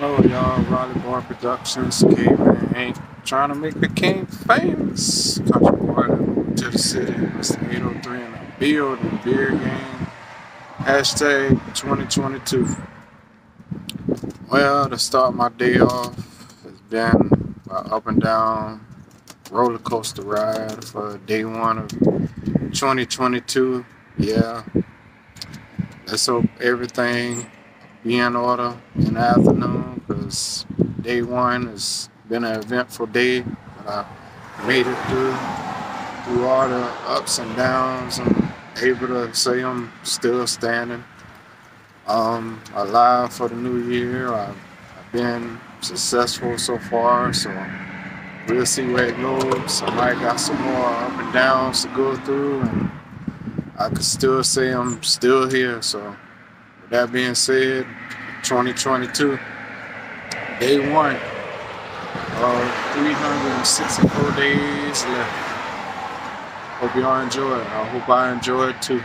Oh, y'all, Raleigh Bar Productions, Caveman Inc. Trying to make the king famous. Country boy to the city, Mr. 803 in the building, beer game. Hashtag 2022. Well, to start my day off, it's been an up and down roller coaster ride for day one of 2022. Yeah, let's hope everything be in order in the afternoon because day one has been an eventful day, but I made it through through all the ups and downs. I'm able to say I'm still standing. Um, alive for the new year. I've, I've been successful so far, so we'll see where it goes. I might got some more up and downs to go through, and I could still say I'm still here. So. That being said, 2022, day one uh, of 364 days left. Hope y'all enjoy it. I hope I enjoy it too.